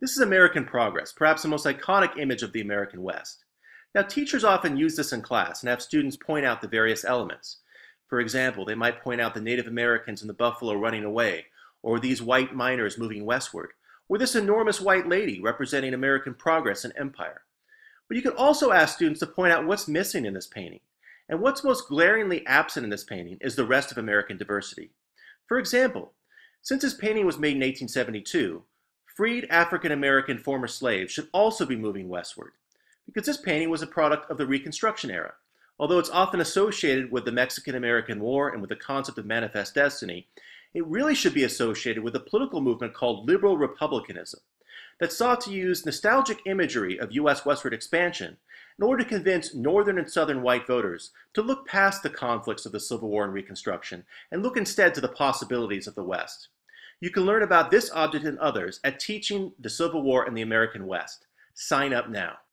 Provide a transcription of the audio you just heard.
This is American progress, perhaps the most iconic image of the American West. Now, teachers often use this in class and have students point out the various elements. For example, they might point out the Native Americans and the buffalo running away, or these white miners moving westward, or this enormous white lady representing American progress and empire. But you could also ask students to point out what's missing in this painting. And what's most glaringly absent in this painting is the rest of American diversity. For example, since this painting was made in 1872, freed African American former slaves should also be moving westward, because this painting was a product of the Reconstruction era. Although it's often associated with the Mexican American War and with the concept of manifest destiny, it really should be associated with a political movement called liberal republicanism that sought to use nostalgic imagery of U.S. westward expansion in order to convince northern and southern white voters to look past the conflicts of the Civil War and Reconstruction and look instead to the possibilities of the West. You can learn about this object and others at Teaching the Civil War in the American West. Sign up now.